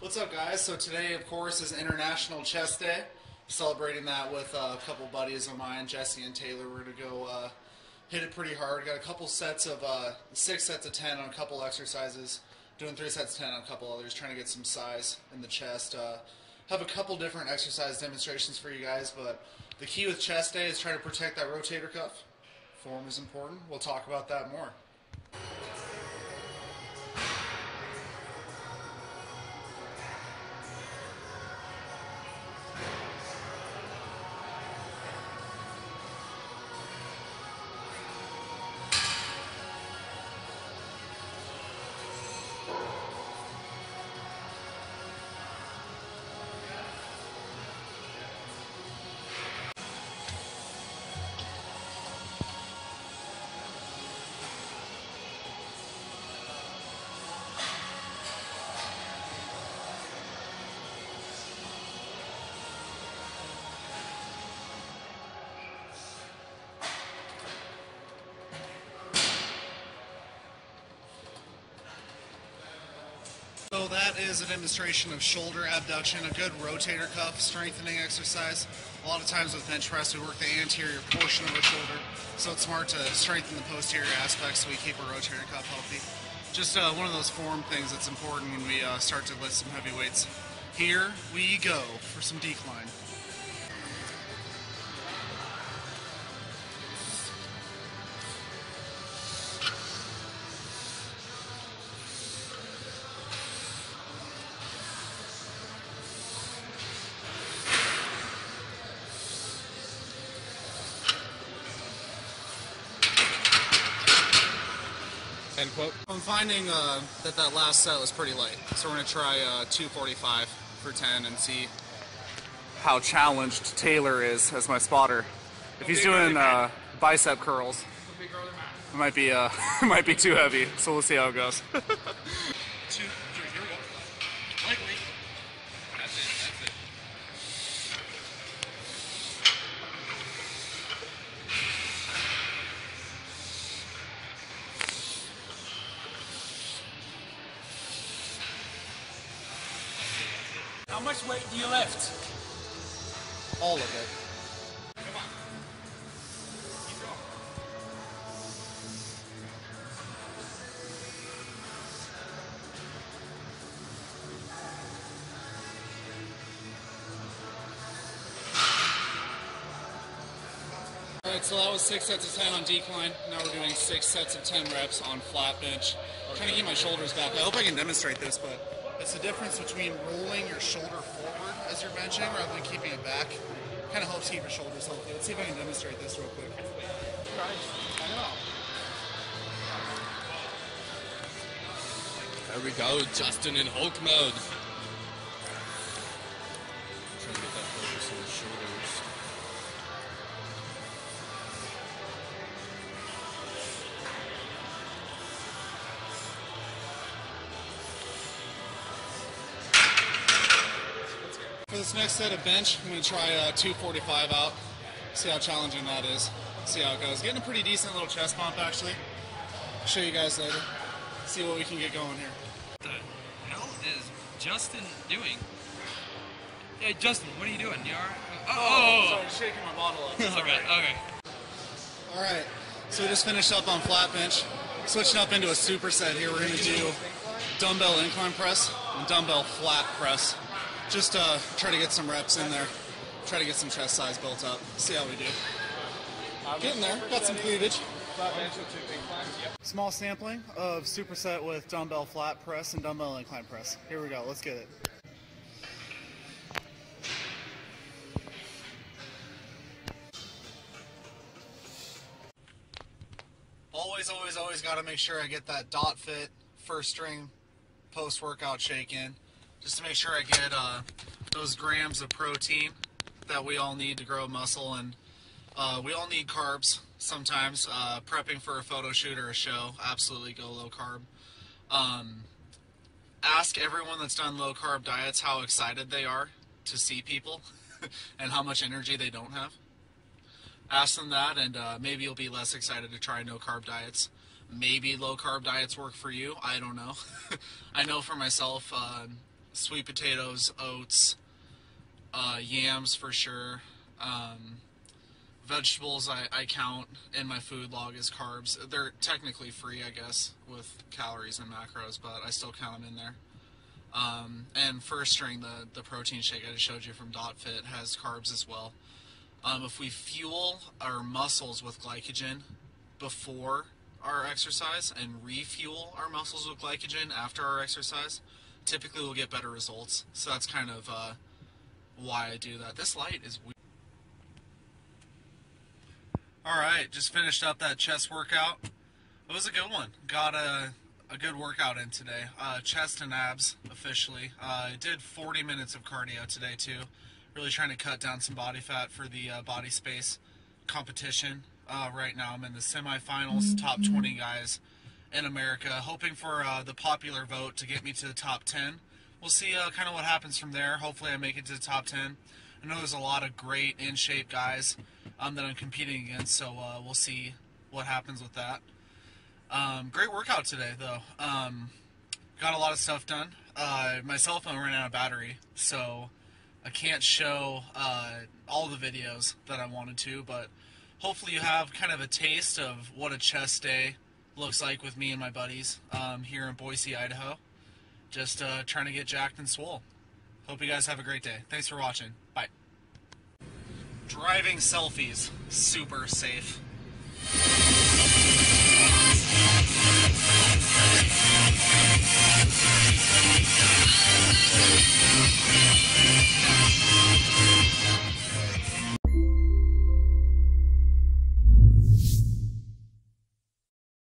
What's up, guys? So today, of course, is International Chess Day. Celebrating that with uh, a couple buddies of mine, Jesse and Taylor. We're gonna go uh, hit it pretty hard. Got a couple sets of uh, six sets of ten on a couple exercises. Doing three sets of ten on a couple others. Trying to get some size in the chest. Uh, have a couple different exercise demonstrations for you guys, but the key with chest day is trying to protect that rotator cuff. Form is important. We'll talk about that more. That is a demonstration of shoulder abduction, a good rotator cuff strengthening exercise. A lot of times with bench press, we work the anterior portion of the shoulder, so it's smart to strengthen the posterior aspects so we keep our rotator cuff healthy. Just uh, one of those form things that's important when we uh, start to lift some heavy weights. Here we go for some decline. End quote. I'm finding uh, that that last set was pretty light, so we're gonna try uh, 245 for 10 and see how challenged Taylor is as my spotter. If he's doing uh, bicep curls, it might be uh, it might be too heavy. So we'll see how it goes. Two, three, here we go. Lightly. That's it, that's it. How much weight do you lift? All of it. Come on. Keep going. All right, so that was six sets of 10 on decline. Now we're doing six sets of 10 reps on flat bench. Trying to keep my shoulders back. I hope I can demonstrate this, but it's the difference between rolling your shoulder forward as you're benching rather than keeping it back. Kind of helps keep your shoulders healthy. Let's see if I can demonstrate this real quick. There we go, Justin in Hulk mode. Trying to get that focus on the shoulders. This next set of bench, I'm going to try uh, 245 out. See how challenging that is. See how it goes. Getting a pretty decent little chest pump, actually. Show you guys later. See what we can get going here. What the hell is Justin doing? Hey, Justin, what are you doing? You are? Oh, Sorry, shaking my bottle up. oh. okay, okay. All right, so we just finished up on flat bench. Switching up into a superset here. We're going to do dumbbell incline press and dumbbell flat press. Just uh, try to get some reps in there. Try to get some chest size built up. See how we do. Getting there. Got some cleavage. Small sampling of superset with dumbbell flat press and dumbbell incline press. Here we go. Let's get it. Always, always, always got to make sure I get that DotFit first string post workout shake in, just to make sure I get uh, those grams of protein that we all need to grow muscle, and uh, we all need carbs sometimes. Uh, prepping for a photo shoot or a show, absolutely go low carb. Um, ask everyone that's done low carb diets how excited they are to see people and how much energy they don't have ask them that, and uh, maybe you'll be less excited to try no carb diets. Maybe low carb diets work for you. I don't know. I know for myself, uh, sweet potatoes, oats, uh, yams for sure. Um, vegetables I, I count in my food log as carbs. They're technically free, I guess, with calories and macros, but I still count them in there. Um, and first string, the, the protein shake I just showed you from DotFit has carbs as well. Um, if we fuel our muscles with glycogen before our exercise and refuel our muscles with glycogen after our exercise, typically we'll get better results. So that's kind of uh, why I do that. This light is weird. All right, just finished up that chest workout. It was a good one. Got a a good workout in today. Uh, chest and abs officially. Uh, I did 40 minutes of cardio today too. Really trying to cut down some body fat for the uh, BodySpace competition. Uh, right now, I'm in the semifinals, top 20 guys in America, hoping for uh, the popular vote to get me to the top 10. We'll see uh, kind of what happens from there. Hopefully, I make it to the top 10. I know there's a lot of great in shape guys um, that I'm competing against, so uh, we'll see what happens with that. Um, great workout today, though. Um, got a lot of stuff done. Uh, my cell phone ran out of battery, so I can't show uh, all the videos that I wanted to, but hopefully you have kind of a taste of what a chest day looks like with me and my buddies um, here in Boise, Idaho. Just uh, trying to get jacked and swole. Hope you guys have a great day. Thanks for watching. Bye. Driving selfies, super safe.